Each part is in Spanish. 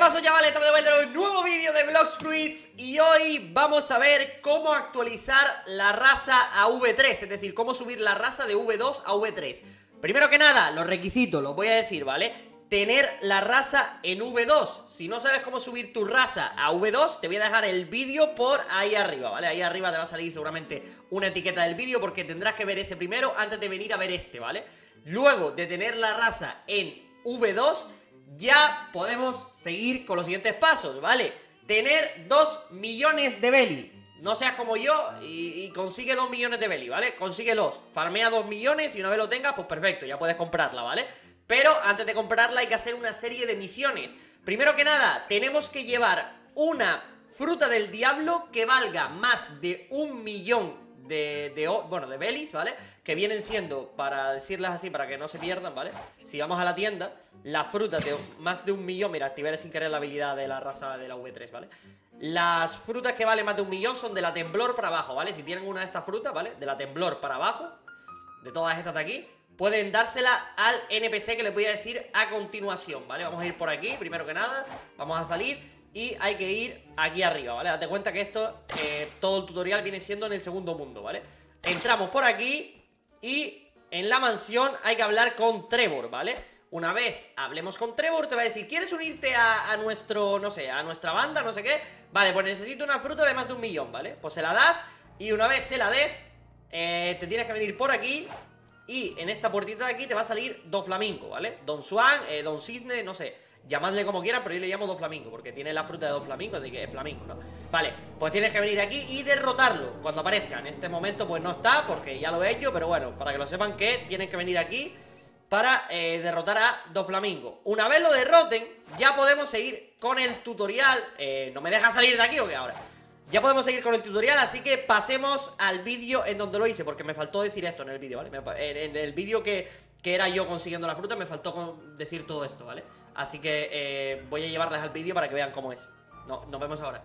pasó chavales? Estamos de vuelta en un nuevo vídeo de Vlogs Fruits Y hoy vamos a ver cómo actualizar la raza a V3 Es decir, cómo subir la raza de V2 a V3 Primero que nada, los requisitos, los voy a decir, ¿vale? Tener la raza en V2 Si no sabes cómo subir tu raza a V2 Te voy a dejar el vídeo por ahí arriba, ¿vale? Ahí arriba te va a salir seguramente una etiqueta del vídeo Porque tendrás que ver ese primero antes de venir a ver este, ¿vale? Luego de tener la raza en V2 ya podemos seguir con los siguientes pasos, ¿vale? Tener 2 millones de belly. No seas como yo y, consigue 2 millones de belly, ¿vale? Consíguelos, farmea 2 millones y una vez lo tengas, pues perfecto, ya puedes comprarla, ¿vale? Pero antes de comprarla hay que hacer una serie de misiones. Primero que nada, tenemos que llevar una fruta del diablo que valga más de un millón de, bueno, de belis, ¿vale? Que vienen siendo, para decirles así, para que no se pierdan, ¿vale? Si vamos a la tienda, las frutas de más de un millón, mira, activaré sin querer la habilidad de la raza de la V3, ¿vale? Las frutas que valen más de un millón son de la temblor para abajo, ¿vale? Si tienen una de estas frutas, ¿vale? De la temblor para abajo, de todas estas de aquí, pueden dársela al NPC que les voy a decir a continuación, ¿vale? Vamos a ir por aquí, primero que nada, vamos a salir y hay que ir aquí arriba, ¿vale? Date cuenta que esto, eh, todo el tutorial viene siendo en el segundo mundo, ¿vale? Entramos por aquí y en la mansión hay que hablar con Trevor, ¿vale? Una vez hablemos con Trevor, te va a decir, ¿quieres unirte a, nuestro, no sé, a nuestra banda, no sé qué? Vale, pues necesito una fruta de más de un millón, ¿vale? Pues se la das y una vez se la des, eh, te tienes que venir por aquí y en esta puertita de aquí te va a salir Don Flamingo, ¿vale? Don Swan, eh, Don Cisne, no sé Llamadle como quieran, pero yo le llamo dos flamingos Porque tiene la fruta de dos flamingos, así que es flamingo, ¿no? Vale, pues tienes que venir aquí y derrotarlo Cuando aparezca, en este momento pues no está Porque ya lo he hecho, pero bueno, para que lo sepan que Tienen que venir aquí para eh, derrotar a dos flamingos Una vez lo derroten, ya podemos seguir con el tutorial eh, ¿No me deja salir de aquí o qué ahora? Ya podemos seguir con el tutorial, así que pasemos al vídeo en donde lo hice Porque me faltó decir esto en el vídeo, ¿vale? En el vídeo que, que era yo consiguiendo la fruta, me faltó decir todo esto, ¿vale? Así que eh, voy a llevarles al vídeo para que vean cómo es no, Nos vemos ahora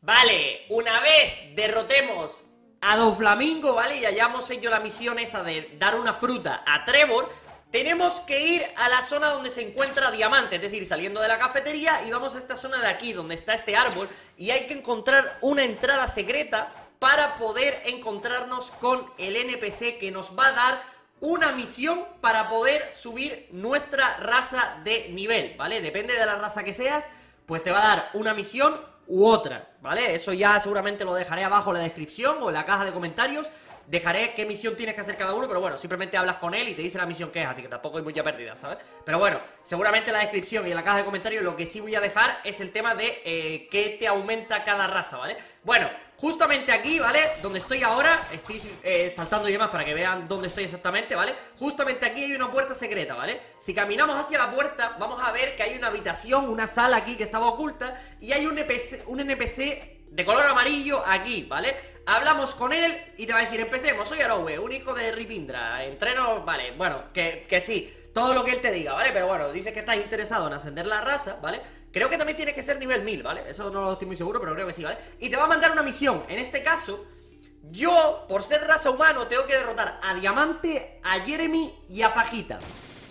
Vale, una vez derrotemos a Don Flamingo, ¿vale? Y hayamos hecho la misión esa de dar una fruta a Trevor tenemos que ir a la zona donde se encuentra diamante Es decir, saliendo de la cafetería y vamos a esta zona de aquí Donde está este árbol Y hay que encontrar una entrada secreta Para poder encontrarnos con el NPC que nos va a dar una misión para poder subir nuestra raza de nivel, ¿vale? Depende de la raza que seas, pues te va a dar una misión u otra, ¿vale? Eso ya seguramente lo dejaré abajo en la descripción o en la caja de comentarios Dejaré qué misión tienes que hacer cada uno, pero bueno, simplemente hablas con él y te dice la misión que es, así que tampoco hay mucha pérdida, ¿sabes? Pero bueno, seguramente en la descripción y en la caja de comentarios lo que sí voy a dejar es el tema de eh, qué te aumenta cada raza, ¿vale? Bueno, justamente aquí, ¿vale? Donde estoy ahora, estoy eh, saltando y demás para que vean dónde estoy exactamente, ¿vale? Justamente aquí hay una puerta secreta, ¿vale? Si caminamos hacia la puerta, vamos a ver que hay una habitación, una sala aquí que estaba oculta Y hay un NPC, un NPC de color amarillo aquí, ¿vale? Hablamos con él y te va a decir, empecemos, soy Arowe, un hijo de Ripindra, entreno, vale, bueno, que, que sí, todo lo que él te diga, ¿vale? Pero bueno, dice que estás interesado en ascender la raza, ¿vale? Creo que también tiene que ser nivel 1000, ¿vale? Eso no lo estoy muy seguro, pero creo que sí, ¿vale? Y te va a mandar una misión, en este caso, yo, por ser raza humano, tengo que derrotar a Diamante, a Jeremy y a Fajita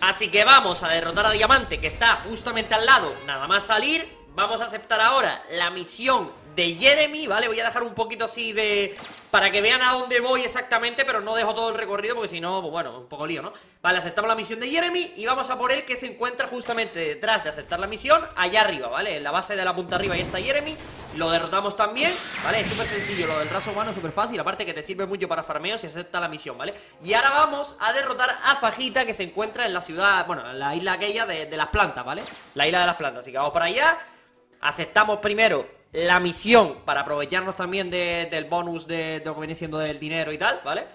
Así que vamos a derrotar a Diamante, que está justamente al lado, nada más salir Vamos a aceptar ahora la misión de Jeremy, ¿vale? Voy a dejar un poquito así de... Para que vean a dónde voy exactamente Pero no dejo todo el recorrido porque si no, pues bueno, un poco lío, ¿no? Vale, aceptamos la misión de Jeremy Y vamos a por él que se encuentra justamente detrás de aceptar la misión Allá arriba, ¿vale? En la base de la punta arriba ahí está Jeremy Lo derrotamos también, ¿vale? Es súper sencillo, lo del raso humano es súper fácil Aparte que te sirve mucho para farmeo si acepta la misión, ¿vale? Y ahora vamos a derrotar a Fajita que se encuentra en la ciudad... Bueno, en la isla aquella de, de las plantas, ¿vale? La isla de las plantas, así que vamos para allá Aceptamos primero la misión para aprovecharnos también del bonus de, lo que viene siendo del dinero y tal, ¿vale?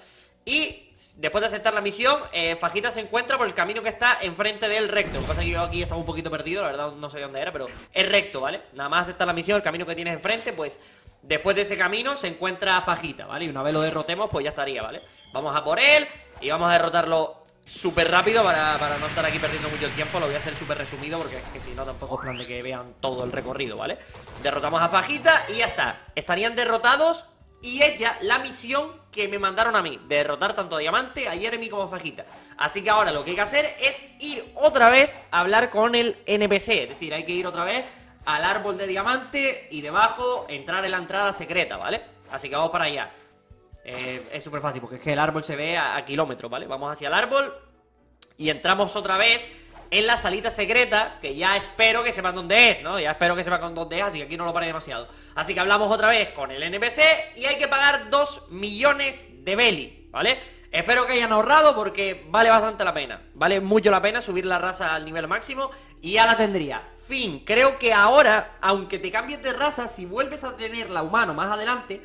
Y después de aceptar la misión, eh, Fajita se encuentra por el camino que está enfrente del recto. Lo que pasa es que yo aquí estaba un poquito perdido, la verdad no sé dónde era, pero es recto, ¿vale? Nada más aceptar la misión, el camino que tienes enfrente, pues después de ese camino se encuentra Fajita, ¿vale? Y una vez lo derrotemos, pues ya estaría, ¿vale? Vamos a por él y vamos a derrotarlo súper rápido para, no estar aquí perdiendo mucho el tiempo Lo voy a hacer súper resumido porque es que si no tampoco es plan que vean todo el recorrido, ¿vale? Derrotamos a Fajita y ya está Estarían derrotados y es ya la misión que me mandaron a mí, derrotar tanto a Diamante, a Jeremy como a Fajita. Así que ahora lo que hay que hacer es ir otra vez a hablar con el NPC, es decir, hay que ir otra vez al árbol de Diamante y debajo entrar en la entrada secreta, ¿vale? Así que vamos para allá. Eh, es súper fácil porque es que el árbol se ve a, kilómetros, ¿vale? Vamos hacia el árbol y entramos otra vez en la salita secreta, que ya espero que sepan dónde es, ¿no? Ya espero que sepan dónde es, así que aquí no lo pare demasiado. Así que hablamos otra vez con el NPC y hay que pagar 2 millones de Belly, ¿vale? Espero que hayan ahorrado porque vale bastante la pena, vale mucho la pena subir la raza al nivel máximo y ya la tendría. Fin, creo que ahora, aunque te cambies de raza, si vuelves a tenerla humano más adelante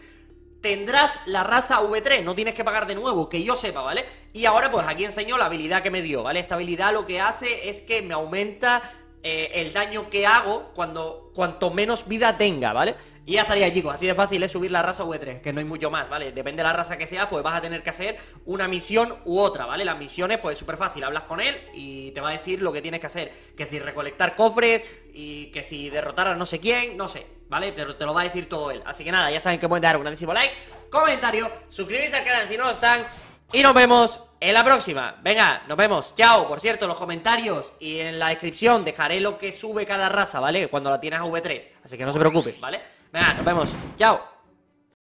tendrás la raza V3, no tienes que pagar de nuevo, que yo sepa, ¿vale? Y ahora pues aquí enseño la habilidad que me dio, ¿vale? Esta habilidad lo que hace es que me aumenta eh, el daño que hago cuando cuanto menos vida tenga, ¿vale? Y ya estaría, chicos, así de fácil es subir la raza V3, que no hay mucho más, ¿vale? Depende de la raza que sea, pues vas a tener que hacer una misión u otra, ¿vale? Las misiones, pues es súper fácil, hablas con él y te va a decir lo que tienes que hacer, que si recolectar cofres y que si derrotar a no sé quién, no sé, ¿vale? Pero te lo va a decir todo él. Así que nada, ya saben que pueden dar un grandísimo like, comentario, suscribirse al canal si no lo están y nos vemos en la próxima. Venga, nos vemos. Chao. Por cierto, en los comentarios y en la descripción dejaré lo que sube cada raza, ¿vale? Cuando la tienes a V3. Así que no se preocupen, ¿vale? Venga, nos vemos. Chao.